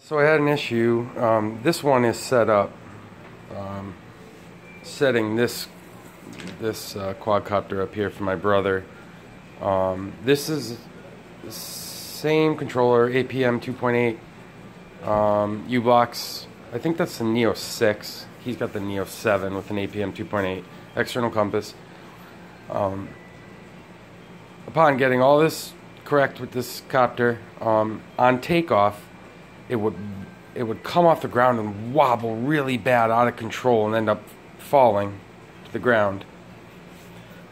So I had an issue. Um, this one is set up. Um, setting this this uh, quadcopter up here for my brother. Um, this is the same controller, APM 2.8 um, u-blox. I think that's the Neo 6. He's got the Neo 7 with an APM 2.8 external compass. Um, upon getting all this correct with this copter, um, on takeoff, it would it would come off the ground and wobble really bad, out of control, and end up falling to the ground.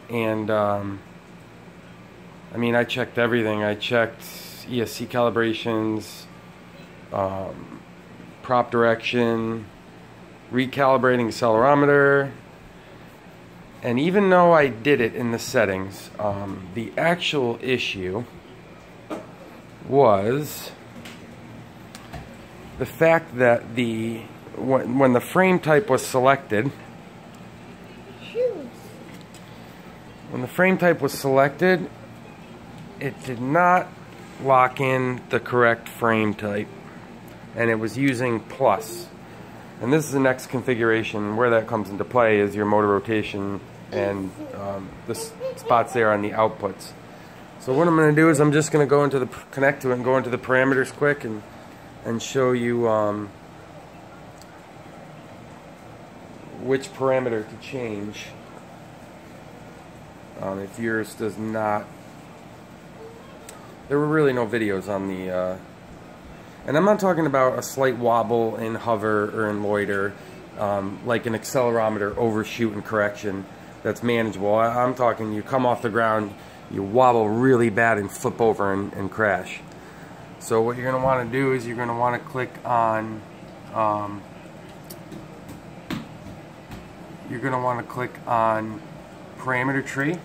And um, I mean, I checked everything. I checked ESC calibrations, um, prop direction, recalibrating accelerometer. And even though I did it in the settings, um, the actual issue was the fact that the when, when the frame type was selected when the frame type was selected it did not lock in the correct frame type and it was using plus. And this is the next configuration. Where that comes into play is your motor rotation and um, the spots there on the outputs. So what I'm going to do is I'm just going to go into the connect to it and go into the parameters quick and and show you um, which parameter to change um, if yours does not. There were really no videos on the uh, and I'm not talking about a slight wobble in hover or in loiter um, like an accelerometer overshoot and correction that's manageable. I, am talking you come off the ground you wobble really bad and flip over and, and crash so what you're going to want to do is you're going to want to click on um, you're going to want to click on parameter tree.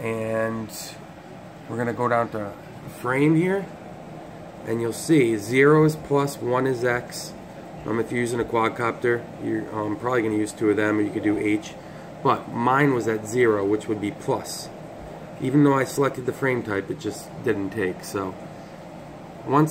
And we're going to go down to frame here. And you'll see 0 is plus 1 is X. Um, if you're using a quadcopter you're um, probably going to use two of them or you could do H. But mine was at 0 which would be plus even though I selected the frame type, it just didn't take. So once